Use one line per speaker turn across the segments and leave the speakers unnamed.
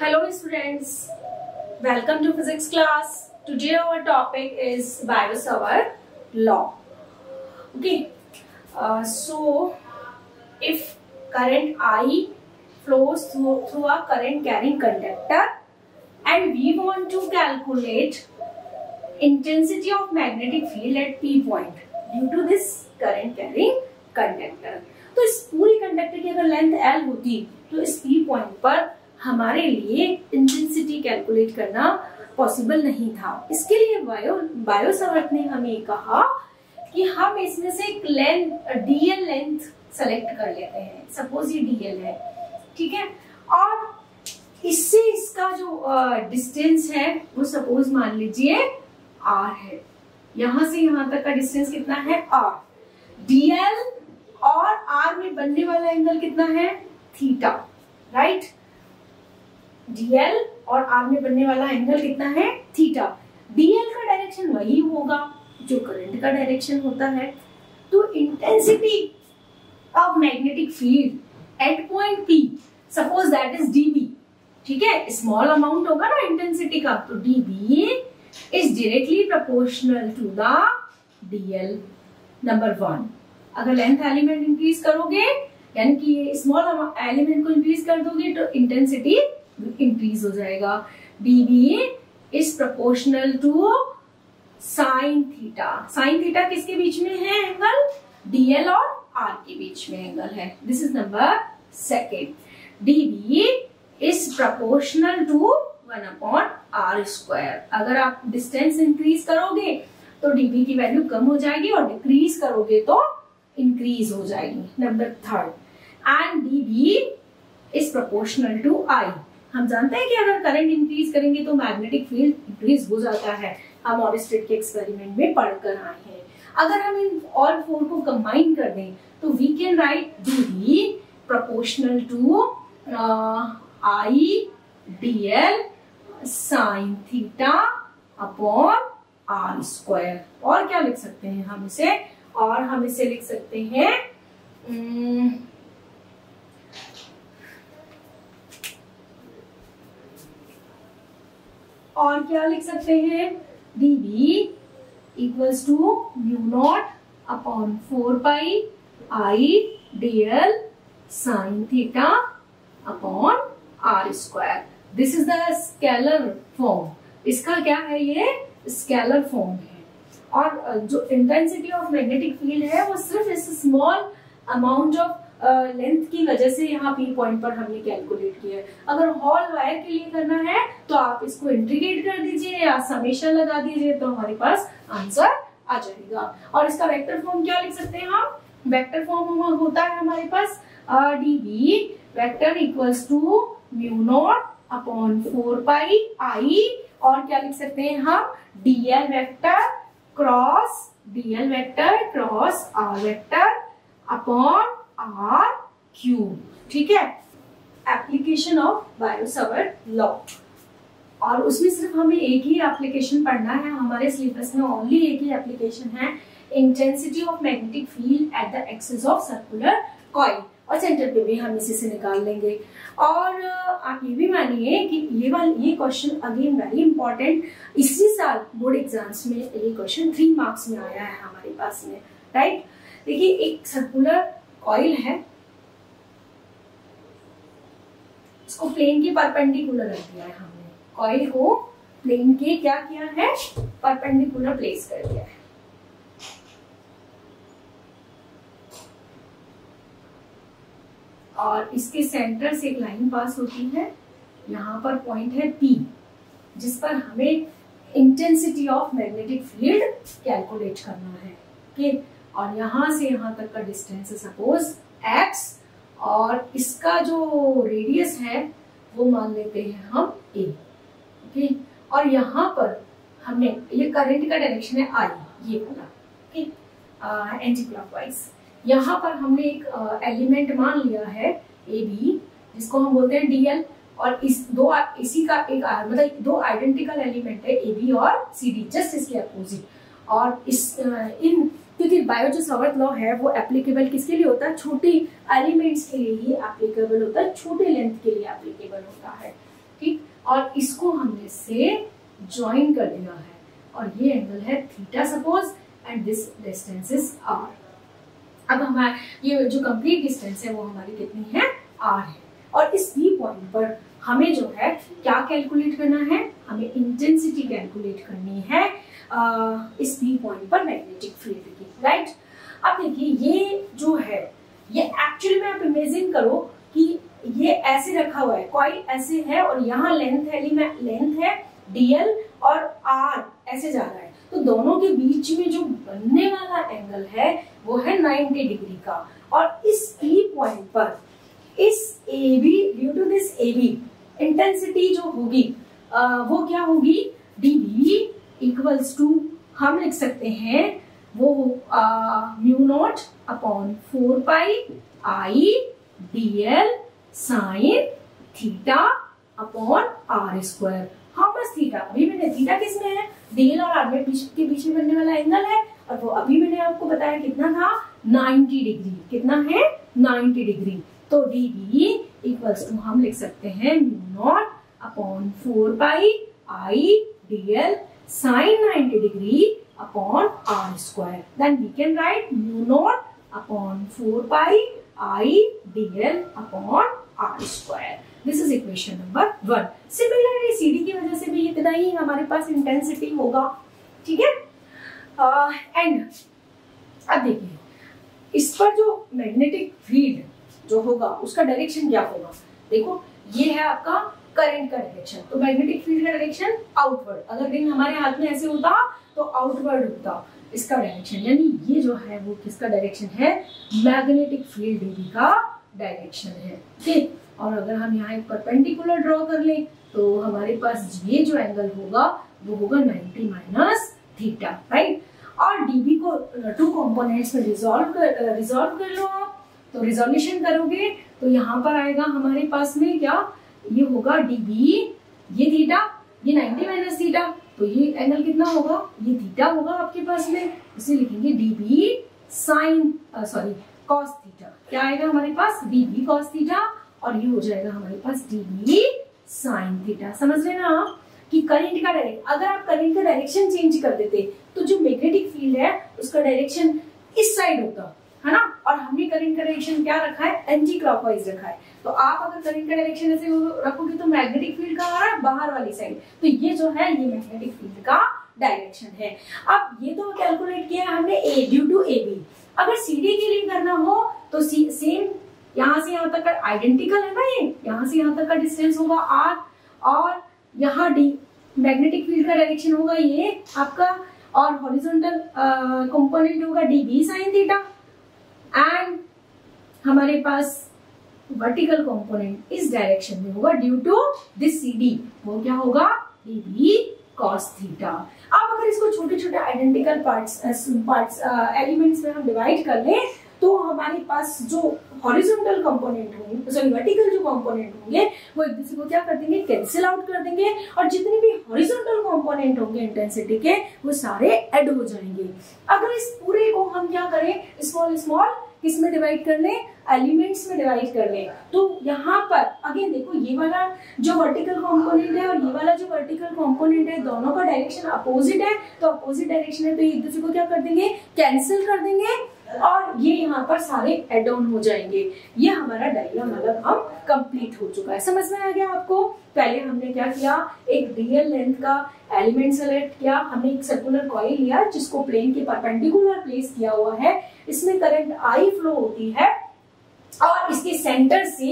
Hello students welcome to physics class today our topic is Biot our law okay so if current I flows through a current carrying conductor and we want to calculate intensity of magnetic field at P point due to this current carrying conductor तो इस पूरी conductor की अगर length L होती तो इस P point पर हमारे लिए इंटेंसिटी कैलकुलेट करना पॉसिबल नहीं था। इसके लिए बायो बायोसवर्ट ने हमें कहा कि हम इसमें से एक लेंथ डीएल लेंथ सेलेक्ट कर लेते हैं। सपोज़ ये डीएल है, ठीक है? और इससे इसका जो डिस्टेंस है, वो सपोज़ मान लीजिए आर है। यहाँ से यहाँ तक का डिस्टेंस कितना है? आर डीएल और आर में बनने वाला एंगल कितना है? थीटा राइट डीएल और आर में बनने वाला एंगल कितना है? थीटा डीएल का डायरेक्शन वही होगा, जो करंट का डायरेक्शन होता है। तो intensity of magnetic field at point P suppose that is db ठीक है? स्मॉल अमाउंट होगा ना इंटेंसिटी का तो db is directly proportional to the dl number one अगर लेंथ एलिमेंट इंक्रीज करोगे, यानी कि स्मॉल एलिमेंट को इंक्रीज कर दोगे तो इंटेंसिटी इंक्रीज हो जाएगा। Db is proportional to sine theta sine theta किसके बीच में है एंगल डीएल और आर के बीच में एंगल है। This is number second db is proportional to one upon r square अगर आप डिस्टेंस इंक्रीज करोगे तो डीबी की वैल्यू कम हो जाएगी और डिक्रीज करोगे तो इंक्रीज हो जाएगी। Number third and d b is proportional to I हम जानते हैं कि अगर करंट इंक्रीज करेंगे तो मैग्नेटिक फ़ील्ड इंक्रीज हो जाता है। हम ऑरिस्टेट के एक्सपेरिमेंट में पढ़कर आए हैं। अगर हम इन ऑल फोर को कंबाइन कर दें तो we can write d proportional to I d l sine theta upon r square और क्या लिख सकते हैं हम इसे? और हम इसे लिख सकते हैं और क्या लिख सकते हैं? D b equals to mu naught upon four pi I d l sine theta upon r square this is the scalar form इसका क्या है ये? स्केलर फॉर्म है। और जो इंटेंसिटी ऑफ़ मैग्नेटिक फ़ील्ड है, वो सिर्फ़ इस स्मॉल अमाउंट ऑफ़ लेंथ की वजह से यहाँ पी पॉइंट पर हमने कैलकुलेट किया है। अगर हॉल वायर के लिए करना है तो आप इसको इंट्रीगेट कर दीजिए या समेशन लगा दीजिए तो हमारे पास आंसर आ जाएगा। और इसका वेक्टर फॉर्म क्या लिख सकते हैं हम? वेक्टर फॉर्म होता है हमारे पास d b vector equals to mu naught upon four pi I और क्या लिख सकते हैं हम? Dl vector cross dl vector cross r vector upon r cube ठीक है? एप्लीकेशन ऑफ़ बायोसवर लॉ और उसमें सिर्फ़ हमें एक ही एप्लीकेशन पढ़ना है, हमारे सिलेबस में ओनली एक ही एप्लीकेशन है intensity of magnetic field at the axis of circular coil और सेंटर पे भी हम इसी से निकाल लेंगे। और आप ये भी मानिए कि ये वाला, ये क्वेश्चन अगेन वेरी इंपॉर्टेंट इसी साल बोर्ड एग्ज़ाम्स में ये क्वेश्चन थ्री मार्क्स में आया है हमारे पास में राइट देखिए, एक सर्कुलर कॉइल है, इसको प्लेन के परपेंडिकुलर रख दिया है हमने। कॉइल को प्लेन के क्या किया है? परपेंडिकुलर प्लेस कर दिया है। और इसके सेंटर से एक लाइन पास होती है। यहाँ पर पॉइंट है पी जिस पर हमें intensity of magnetic field calculate करना है। ओके और यहाँ से यहाँ तक का डिस्टेंस है। सपोज़ एक्स और इसका जो रेडियस है, वो मान लेते हैं हम ए ओके और यहाँ पर हमने, ये करंट का डायरेक्शन है आई ये वाला ओके एंटी क्लॉकवाइज यहाँ पर हमने एक एलिमेंट मान लिया है ए बी जिसको हम बोलते हैं डीएल और इस दो, इसी का एक मतलब दो आइडेंटिकल एलिमेंट है ए बी और सी डी जस्ट इसके अपोजिट और इस इन क्योंकि बायो जो सवर्थ लॉ है, वो एप्लीकेबल किसके लिए होता है? छोटी एलिमेंट्स के लिए ही एप्लीकेबल होता है, छोटे लेंथ के लिए एप्लीकेबल होता है। ठीक? और इसको हमने से ज्वाइन कर दिया है। और ये एंगल है theta suppose and this distance is r अब हमारा, ये जो कंप्लीट डिस्टेंस है, वो हमारी कितनी है? आर है। और इस बी पॉइंट पर हमें जो है क्या कैलकुलेट करना है? हमें इंटेंसिटी कैलकुलेट करनी है। इस बी पॉइंट पर मैग्नेटिक फ़ील्ड की राइट अब देखिए, ये जो है, ये एक्चुअली में आप इमेजिन करो कि ये ऐसे रखा हुआ है कॉइल ऐसे है और यहाँ लेंथ है लेंथ है डीएल और आर ऐसे जा रहा है। तो दोनों के बीच में जो बनने वाला एंगल है, वो है 90 डिग्री का। और इस ई पॉइंट पर, इस A B due to this A B intensity जो होगी वो क्या होगी? डी बी इक्वल्स टू हम लिख सकते हैं वो mu naught upon four pi I d l sine theta upon r square how much theta अभी मैंने थीटा किसमें है? डीएल और आर बीच के बीच में बनने वाला एंगल है। और वो अभी मैंने आपको बताया कितना था? 90 डिग्री कितना है? 90 डिग्री तो डी बी इक्वल्स टू हम लिख सकते हैं mu naught upon four pi I d l sine 90 degree upon r square then we can write mu naught upon four pi I d l upon r this is equation number one similarly CD की वजह से भी इतना ही हमारे पास intensity होगा। ठीक है? And uh, अब देखिए इस पर जो मैग्नेटिक फ़ील्ड जो होगा उसका डायरेक्शन क्या होगा? देखो ये है आपका करंट का डायरेक्शन तो मैग्नेटिक फ़ील्ड का डायरेक्शन आउटवर्ड अगर रिंग हमारे हाथ में ऐसे होता तो आउटवर्ड होता इसका डायरेक्शन यानी ये जो है वो किसका डायरेक्शन है? मैग्नेटिक फ़ील्ड का डायरेक्शन है. ठीक? और अगर हम यहाँ एक परपेंडिकुलर ड्रॉ कर लें तो हमारे पास ये जो एंगल होगा, वो होगा 90 माइनस थीटा राइट और डीबी को टू कंपोनेंट्स में रिजोल्व कर रिजोल्व कर लो आप। तो रिजोल्यूशन करोगे तो यहाँ पर आएगा हमारे पास में क्या? ये होगा डीबी ये थीटा ये 90 माइनस थीटा तो ये एंगल कितना होगा? ये थीटा होगा आपके पास में, इसे लिखेंगे db sine sorry cos theta क्या आएगा हमारे पास? डीबी कॉस थीटा और ये हो जाएगा हमारे पास डी बी साइन थीटा समझ रहे ना आप? कि करंट का डायरेक्ट अगर आप करंट का डायरेक्शन चेंज कर देते तो जो मैग्नेटिक फ़ील्ड है, उसका डायरेक्शन इस साइड होता। है ना? और हमने करंट का डायरेक्शन क्या रखा है? एंटी क्लॉकवाइज रखा है। तो आप अगर करंट का डायरेक्शन ऐसे रखोगे तो मैग्नेटिक फ़ील्ड का आ रहा है बाहर वाली साइड तो ये जो है, ये मैग्नेटिक फ़ील्ड का डायरेक्शन है। अब ये तो कैलकुलेट किया हमने A due to A B अगर सी डी के लिए करना हो तो सेम यहाँ से यहाँ तक का आइडेंटिकल है ना ये? यहाँ से यहाँ तक का डिस्टेंस होगा आर और यहाँ डी मैग्नेटिक फ़ील्ड का डायरेक्शन होगा ये आपका, और हॉरिजॉन्टल कंपोनेंट होगा d b sine theta and हमारे पास वर्टिकल कंपोनेंट इस डायरेक्शन में होगा due to this C D वो क्या होगा? डी कॉस थीटा अब अगर इसको छोटे छोटे आइडेंटिकल पार्ट्स पार्ट्स एलिमेंट्स में हम डिवाइड कर लें तो हमारे पास जो हॉरिजॉन्टल कंपोनेंट होंगे सॉरी वर्टिकल जो कंपोनेंट होंगे, वो एक दूसरे को क्या कर देंगे? कैंसिल आउट कर देंगे। और जितने भी हॉरिजॉन्टल कंपोनेंट होंगे इंटेंसिटी के, वो सारे ऐड हो जाएँगे। अगर इस पूरे को हम क्या करें? स्मॉल स्मॉल किसमें डिवाइड कर ले एलिमेंट्स में डिवाइड कर ले तो यहाँ पर अगेन देखो, ये वाला जो वर्टिकल कॉम्पोनेंट है और ये वाला जो वर्टिकल कॉम्पोनेंट है, दोनों का डायरेक्शन अपोजिट है तो अपोजिट डायरेक्शन है तो एक दूसरे को क्या कर देंगे? कैंसिल कर देंगे। और ये यहाँ पर सारे एड ऑन हो जाएँगे। ये हमारा डायग्राम मतलब हम कंप्लीट हो चुका है। समझ में आ गया आपको? पहले हमने क्या किया? एक रियल लेंथ का एलिमेंट सेलेक्ट किया। हमने एक सर्कुलर कॉइल लिया, जिसको प्लेन के परपेंडिकुलर प्लेस किया हुआ है। इसमें करंट आई फ्लो होती है। और इसके सेंटर से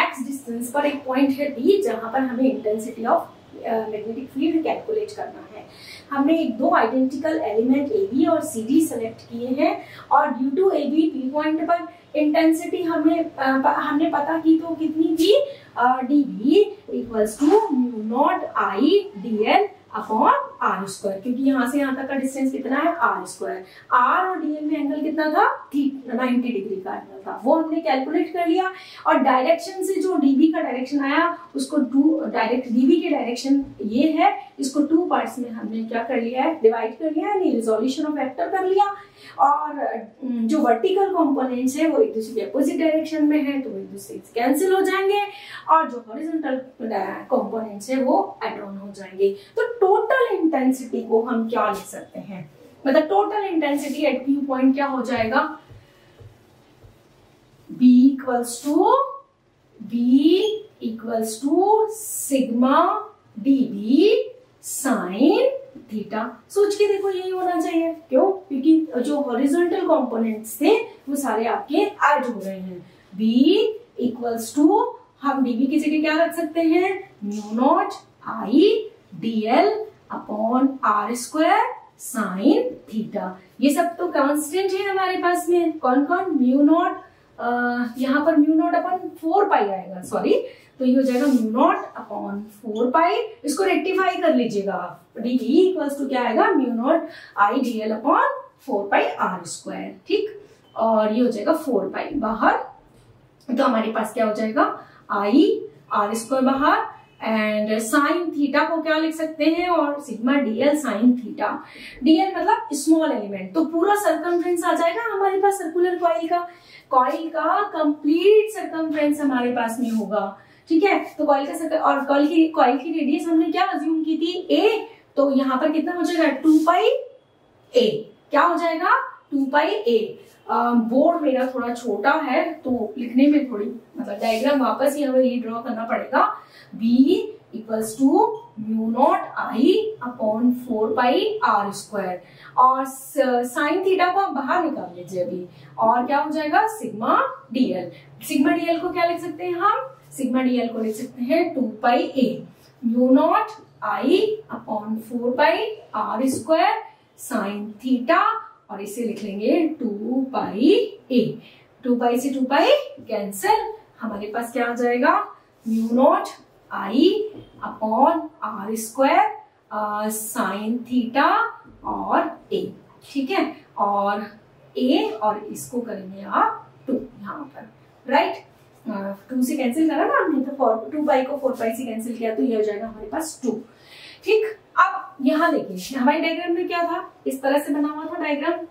एक्स डिस्टेंस पर एक पॉइंट है जहाँ पर हमें intensity of magnetic field calculate करना है। हमने एक दो आइडेंटिकल एलिमेंट ए बी और सी डी सेलेक्ट किए हैं और due to A B P point पर इंटेंसिटी हमें हमने पता की तो कितनी थी? D b equals to mu naught I d l upon r square क्योंकि यहाँ से यहाँ तक का डिस्टेंस कितना है? आर स्क्वायर आर और डीएल में एंगल कितना था? नाइनटी डिग्री का एंगल था। वो हमने कैलकुलेट कर लिया और डायरेक्शन से जो डीबी का डायरेक्शन आया, उसको टू डायरेक्ट डीबी के डायरेक्शन ये है, इसको टू पार्ट्स में हमने क्या कर लिया है? डिवाइड कर लिया है रिजोल्यूशन ऑफ़ वेक्टर कर लिया। और जो वर्टिकल कंपोनेंट्स है, वो एक दूसरे के अपोजिट डायरेक्शन में है तो एक दूसरे से कैंसिल हो जाएँगे। और जो हॉरिजॉन्टल कंपोनेंट्स है, वो एड ऑन हो जाएँगे। तो टोटल इंटेंसिटी को हम क्या लिख सकते हैं? मतलब total intensity at P point क्या हो जाएगा? B equals to B equals to sigma d b sine theta सोच के देखो यही होना चाहिए। क्यों? क्योंकि जो हॉरिजॉन्टल कंपोनेंट्स थे, वो सारे आपके ऐड हो रहे हैं। B इक्वल्स टू हम db की जगह क्या रख सकते हैं? Mu naught I d l upon r square sine theta ये सब तो कांस्टेंट है हमारे पास में। कौन कौन? म्यू नॉट यहाँ पर mu naught upon four pi आएगा सॉरी तो ये हो जाएगा mu naught upon four pi इसको रेक्टिफाई कर लीजिएगा आप। डी इक्वल्स टू क्या आएगा? Mu naught I d l upon four pi r square ठीक? और ये हो जाएगा फोर पाई बाहर। तो हमारे पास क्या हो जाएगा? आई आर स्क्वायर बाहर। एंड साइन थीटा को क्या लिख सकते हैं? और sigma dl sine theta dl मतलब स्मॉल एलिमेंट तो पूरा सर्कमफ्रेंस आ जाएगा हमारे पास सर्कुलर कॉइल का। कॉइल का कंप्लीट सर्कमफ्रेंस हमारे पास में होगा। ठीक है? तो कॉइल का सर्कल और कॉइल की कॉइल की रेडियस हमने क्या अज्यूम की थी? ए तो यहाँ पर कितना हो जाएगा? टू पाई ए क्या हो जाएगा? To by A. बोर्ड मेरा थोड़ा छोटा है तो लिखने में थोड़ी मतलब डायग्राम वापस ही हमें रीड्रॉ करना पड़ेगा। B equals to mu naught I upon four pi r square और साइन थीटा को आप बाहर निकाल लीजिए अभी। और क्या हो जाएगा? सिग्मा डीएल सिग्मा डीएल को क्या लिख सकते हैं हम? सिग्मा डीएल को लिख सकते हैं two pi a mu naught I upon four pi r square sine theta और इसे लिख लेंगे to pi A. Two pi से टू पाई कैंसिल हमारे पास क्या आ जाएगा? Mu naught I upon r square sine theta और ए। ठीक है? और ए और इसको करेंगे आप टू यहाँ पर। राइट टू से कैंसिल करा ना हमने तो फोर टू बाई को फोर बाई से कैंसिल किया तो ये हो जाएगा हमारे पास टू। ठीक, अब यहाँ देखिए हमारे डायग्राम में क्या था? इस तरह से बना हुआ था डायग्राम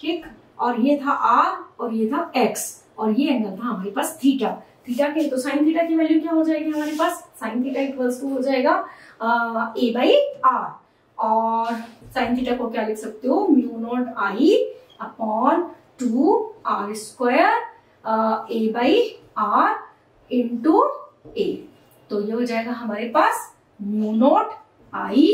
ठीक, और ये था आर और ये था एक्स और ये एंगल था हमारे पास थीटा थीटा के तो साइन थीटा की वैल्यू क्या हो जाएगी हमारे पास? साइन थीटा इक्वल्स टू हो जाएगा ए बाई आर और साइन थीटा को क्या लिख सकते हो? Mu naught I upon two r square a by r into a तो ये हो जाएगा हमारे पास mu naught I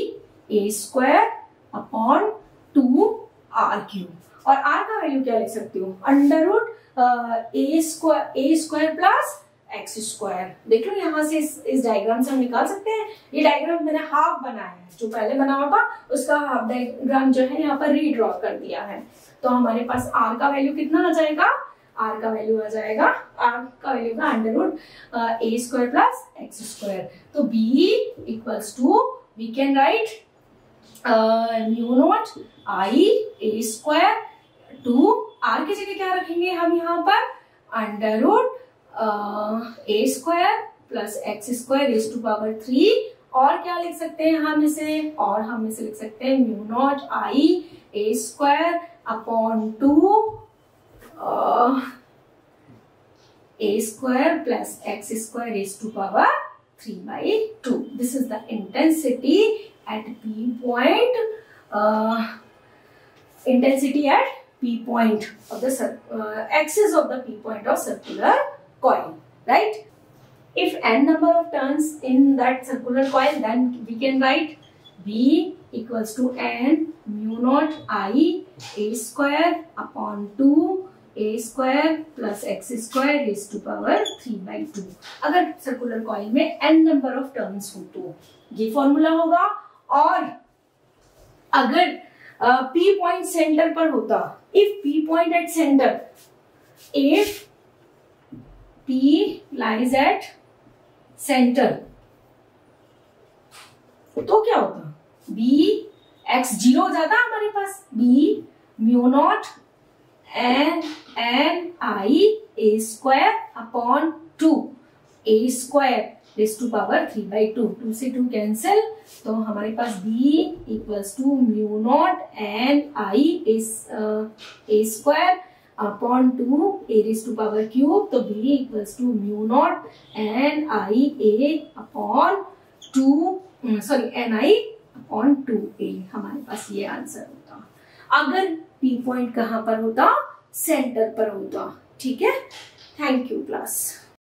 a square upon two r cube और आर का वैल्यू क्या लिख सकते हो? Under root a square a square plus x square देख लो यहाँ से इस, इस डायग्राम से हम निकाल सकते हैं। ये डायग्राम मैंने हाफ़ बनाया है। जो पहले बना हुआ था उसका हाफ़ डायग्राम जो है यहाँ पर रीड्रॉ कर दिया है। तो हमारे पास आर का वैल्यू कितना आ जाएगा? आर का वैल्यू आ जाएगा आर का वैल्यू का under root a square plus x square तो B equals to we can write mu naught I a square two r की जगह क्या रखेंगे हम यहाँ पर? Under root a square plus x square is to power three और क्या लिख सकते हैं हम इसे? और हम इसे लिख सकते हैं mu naught I a square upon two a square plus x square raised to power 3 by 2. This is the intensity at P point, uh, intensity at P point of the uh, axis of the P point of circular coil, right? If n number of turns in that circular coil, then we can write B equals to n mu naught I a square upon 2 a square plus x square is to power three by two अगर circular coil में N number of turns हो तो ये formula होगा। और अगर P point centre पर होता if P point at centre if P lies at centre तो क्या होता? बी एक्स ज़ीरो हो जाता हमारे पास। B mu not N N I a square upon two a square raise to power three by two two से two cancel तो हमारे पास B equals to mu not N I a square upon two a raise to power cube तो B equals to mu not N I a upon two sorry N I upon two a हमारे पास ये answer होता। अगर P point कहाँ पर होता? Centre पर होता। ठीक है? Thank you class